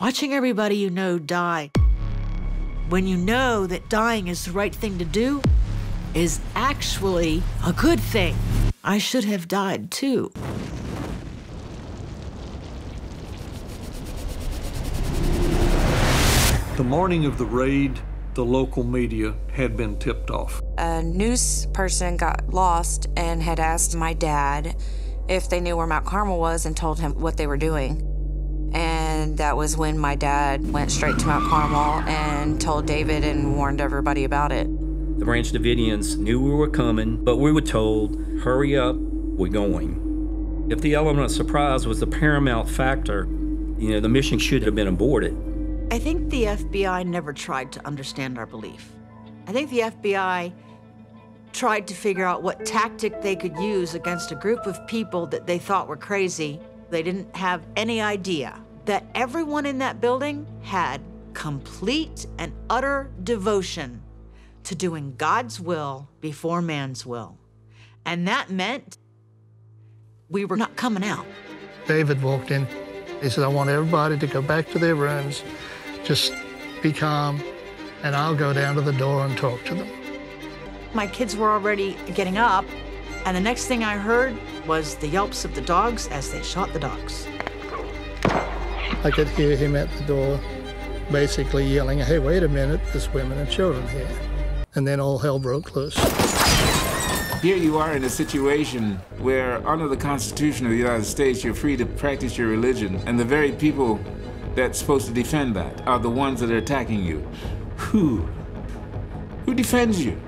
Watching everybody you know die when you know that dying is the right thing to do is actually a good thing. I should have died too. The morning of the raid, the local media had been tipped off. A news person got lost and had asked my dad if they knew where Mount Carmel was and told him what they were doing. And that was when my dad went straight to Mount Carmel and told David and warned everybody about it. The Branch Davidians knew we were coming, but we were told, hurry up, we're going. If the element of surprise was the paramount factor, you know, the mission should have been aborted. I think the FBI never tried to understand our belief. I think the FBI tried to figure out what tactic they could use against a group of people that they thought were crazy. They didn't have any idea that everyone in that building had complete and utter devotion to doing God's will before man's will. And that meant we were not coming out. David walked in. He said, I want everybody to go back to their rooms just be calm, and I'll go down to the door and talk to them. My kids were already getting up, and the next thing I heard was the yelps of the dogs as they shot the dogs. I could hear him at the door basically yelling, hey, wait a minute, there's women and children here. And then all hell broke loose. Here you are in a situation where, under the Constitution of the United States, you're free to practice your religion, and the very people that's supposed to defend that are the ones that are attacking you. Who? Who defends you?